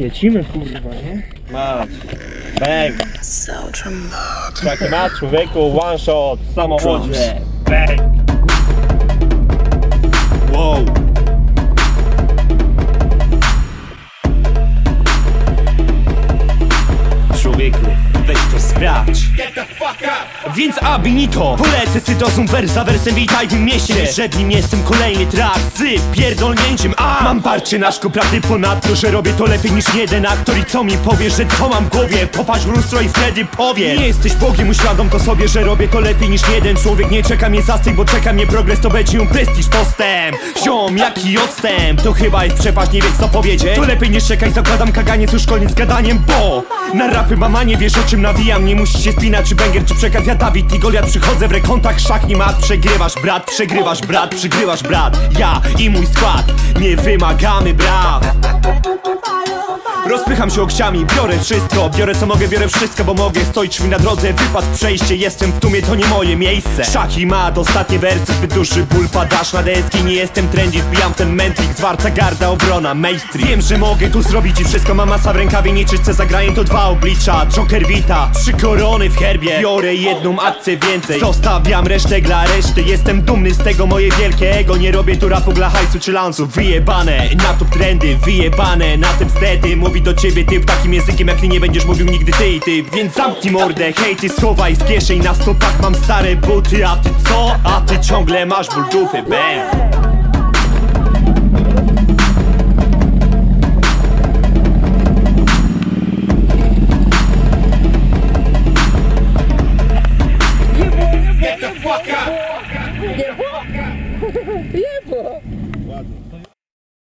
Lecimy kurwa, nie? Masz. Bang. Taki ma człowieku, one shot. Bang. Wow. Człowieku, to sprawdź. Więc Abinito Polecę zoom wers za wersem witaj w tym mieście. Że w nim jestem kolejny track z pierdolnięciem. A! Mam parcie na szkło prawdy ponadto Że robię to lepiej niż jeden aktor. I co mi powiesz, że co mam w głowie? Popatrz w lustro i wtedy powiem. Nie jesteś Bogiem, uświadom to sobie, że robię to lepiej niż jeden. Człowiek Nie czeka mnie zastyk, bo czeka mnie progres. To będzie ją prestiż, postęp. Ziom, jaki odstęp. To chyba jest przepaść, nie wiesz co powiedzieć? To lepiej nie czekaj, zakładam kaganiec Już koniec z gadaniem, bo Na rapy mama nie wiesz o czym nawijam Nie musisz się spinać, czy banger, czy przekaz? Ja Dawid i Goliat przychodzę w rekontakt Szach nie mat, przegrywasz brat, przegrywasz brat Przegrywasz brat, ja i mój skład Nie wymagamy braw Rozpycham się okciami, biorę wszystko Biorę co mogę, biorę wszystko, bo mogę Stoić mi na drodze, wypad przejście Jestem w tumie, to nie moje miejsce. Szaki ma ostatnie wersy, zbyt duży ból Padasz na deski, nie jestem trendy Wbijam w ten mętlik, zwarta garda, obrona Mainstream, wiem, że mogę tu zrobić I wszystko ma masa w rękawie, nie zagraję To dwa oblicza, Joker wita Trzy korony w herbie, biorę jedną akcję więcej Zostawiam resztę dla reszty. Jestem dumny z tego moje wielkie ego Nie robię tu rapu dla hajsu czy lansów Wyjebane, na to trendy, wyjebane Na tym stety, mówi do ciebie typ Takim językiem jak ty nie będziesz mówił nigdy ty i ty Więc zamknij mordę, hej ty schowaj z kieszeń Na stopach mam stare buty, a ty co? A ty ciągle masz ból dupy, bam Jebo!